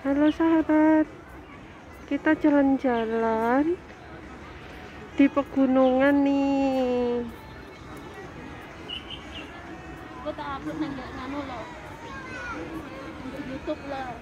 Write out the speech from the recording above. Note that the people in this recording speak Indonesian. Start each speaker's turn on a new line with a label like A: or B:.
A: Halo sahabat, kita jalan-jalan di pegunungan nih.
B: Aku tak upload nang nganu loh. Untuk YouTube lah.